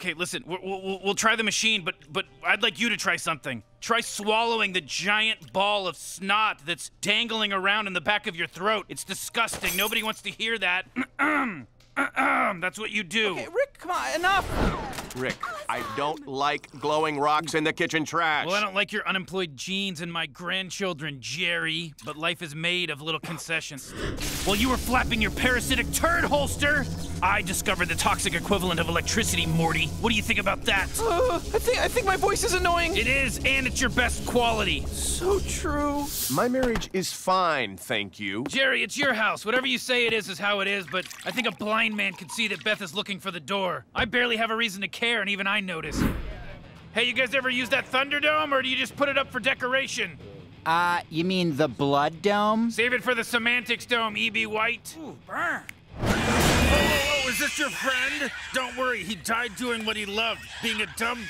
Okay, listen, we'll, we'll, we'll try the machine, but but I'd like you to try something. Try swallowing the giant ball of snot that's dangling around in the back of your throat. It's disgusting. Nobody wants to hear that. That's what you do. Okay, Rick, come on, enough. Rick, I don't like glowing rocks in the kitchen trash. Well, I don't like your unemployed genes and my grandchildren, Jerry, but life is made of little concessions. While you were flapping your parasitic turd holster, I discovered the toxic equivalent of electricity, Morty. What do you think about that? Uh, I think I think my voice is annoying. It is, and it's your best quality. so true. My marriage is fine, thank you. Jerry, it's your house. Whatever you say it is is how it is, but I think a blind man could see that Beth is looking for the door. I barely have a reason to care, and even I notice. Hey, you guys ever use that Thunderdome, or do you just put it up for decoration? Uh, you mean the blood dome? Save it for the Semantics Dome, E.B. White. Ooh, burn. Whoa, is this your friend? Don't worry, he died doing what he loved, being a dumb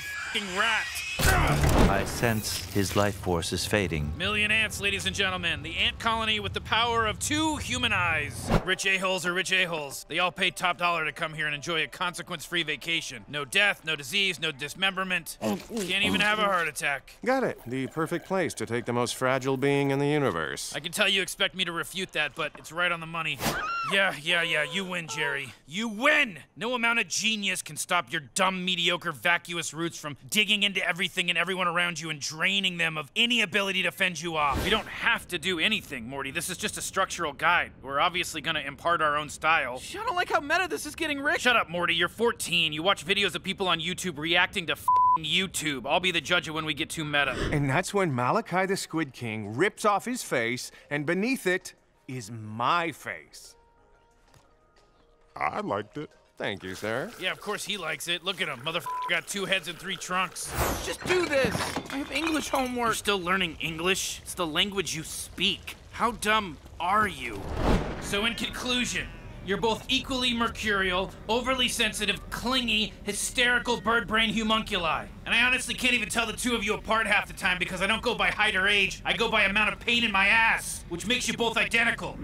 rat. I sense his life force is fading. Million ants, ladies and gentlemen. The ant colony with the power of two human eyes. Rich a-holes are rich a-holes. They all pay top dollar to come here and enjoy a consequence-free vacation. No death, no disease, no dismemberment. Can't even have a heart attack. Got it. The perfect place to take the most fragile being in the universe. I can tell you expect me to refute that, but it's right on the money. Yeah, yeah, yeah, you win, Jerry. You win! No amount of genius can stop your dumb, mediocre, vacuous roots from digging into everything and everyone around you and draining them of any ability to fend you off. We don't have to do anything, Morty. This is just a structural guide. We're obviously gonna impart our own style. I don't like how meta this is getting, Rick. Shut up, Morty. You're 14. You watch videos of people on YouTube reacting to f***ing YouTube. I'll be the judge of when we get too meta. And that's when Malachi the Squid King rips off his face, and beneath it is my face. I liked it. Thank you, sir. Yeah, of course he likes it. Look at him. Motherfucker got two heads and three trunks. Just do this. I have English homework. You're still learning English? It's the language you speak. How dumb are you? So, in conclusion, you're both equally mercurial, overly sensitive, clingy, hysterical bird brain homunculi. And I honestly can't even tell the two of you apart half the time because I don't go by height or age, I go by amount of pain in my ass, which makes you both identical.